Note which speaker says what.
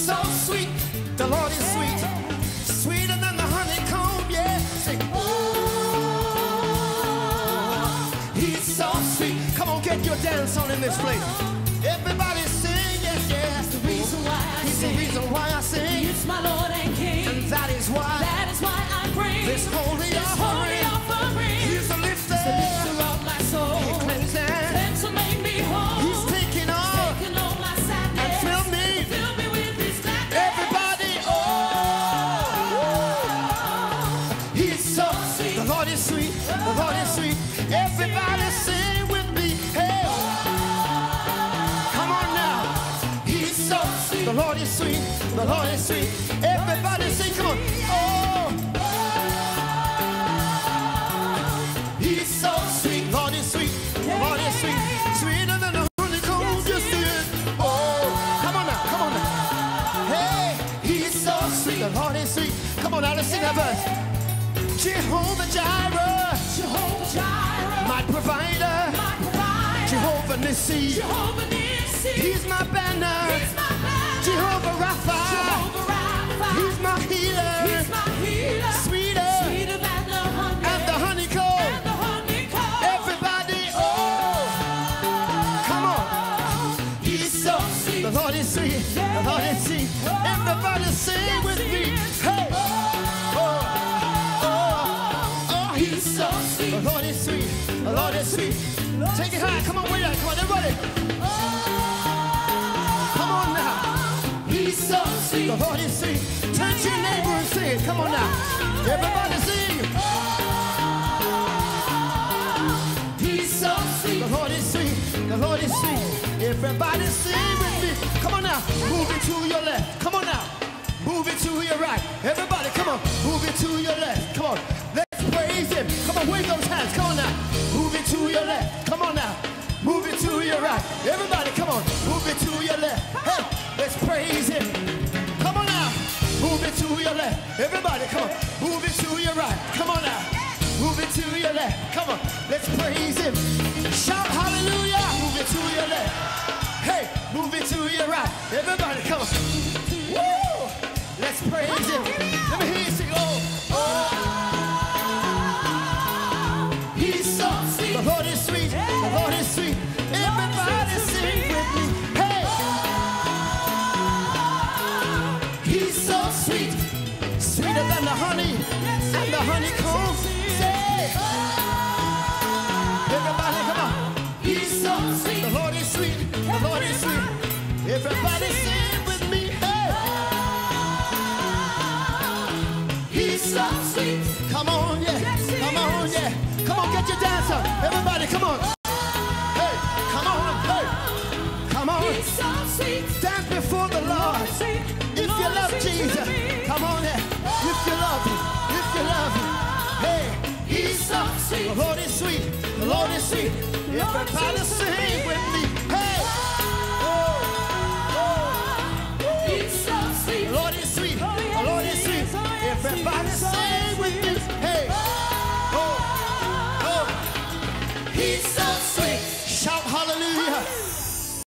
Speaker 1: so sweet. The Lord is sweet. Sweeter than the honeycomb, yeah. Sing. He's so sweet. Come on, get your dance on in this place. Everybody he's so sweet. The Lord is sweet. The Lord is sweet. Everybody sing with me. Hey, come on now. He's so sweet. The Lord is sweet. The Lord is sweet. Everybody sing. Come on. Oh, he's so sweet. The Lord is sweet. The Lord is sweet. Sweeter than the honeycomb. Just it. Oh, come on now. Come on now. Hey, he's so sweet. The Lord is sweet. Come on now, let's sing that verse. Jehovah Jireh,
Speaker 2: Jehovah Jireh.
Speaker 1: my provider.
Speaker 2: my provider.
Speaker 1: Jehovah Nissi,
Speaker 2: Jehovah Nissi.
Speaker 1: he's my banner.
Speaker 2: He's my banner.
Speaker 1: Jehovah Rapha,
Speaker 2: Jehovah Rapha.
Speaker 1: he's my healer.
Speaker 2: He's my healer.
Speaker 1: Sweeter
Speaker 2: Sweeter than the honey.
Speaker 1: and the honeycomb.
Speaker 2: and the honeycomb.
Speaker 1: Everybody, oh, come on.
Speaker 2: He's so sweet.
Speaker 1: The Lord is sweet. The Lord is sweet. Everybody Lord is sweet. The Lord is sweet. Take it high. Come on, way out. Come on, everybody. Come on now.
Speaker 2: He's so sweet.
Speaker 1: The Lord is sweet. Turn to your neighbor and sing it. Come on now. Everybody sing.
Speaker 2: He's so sweet.
Speaker 1: The Lord is sweet. The Lord is sweet. Everybody sing with me. Come on now. Move it to your left. Come on now. Move it to your right. Everybody, come on. Move it to your left. Come on. Everybody, come on. Move it to your right. Come on now. Move it to your left. Come on. Let's praise him. Shout hallelujah. Move it to your left. Hey, move it to your right. Everybody, come on. The honey and the honeycomb. Say. Everybody, come on. He's so sweet. The Lord is sweet. The Lord is sweet. Everybody sing with me. Hey. He's so sweet. Come on, yeah. Come on, yeah. Come on, get your dance on. Everybody, come on. Hey, come on, hey. Come on.
Speaker 2: He's so sweet.
Speaker 1: Dance before the Lord. If you love Jesus, come on there. If you love him, if you love him. Hey,
Speaker 2: He's so sweet.
Speaker 1: the Lord is sweet. The Lord is sweet. Everybody sing